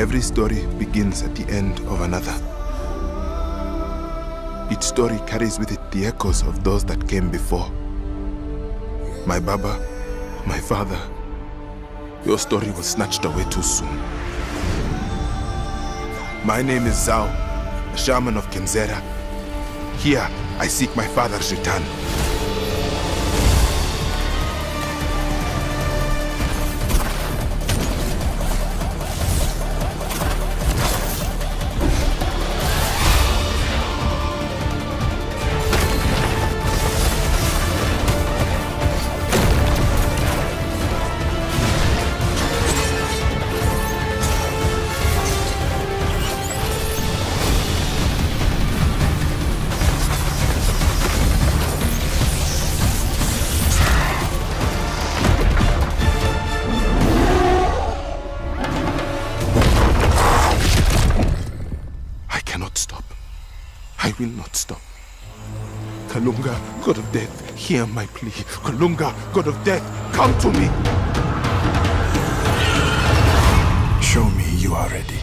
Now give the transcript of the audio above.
Every story begins at the end of another. Each story carries with it the echoes of those that came before. My Baba, my father, your story was snatched away too soon. My name is Zau, a shaman of Kenzera. Here, I seek my father's return. Cannot stop. I will not stop. Kalunga, God of Death, hear my plea. Kalunga, God of Death, come to me. Show me you are ready.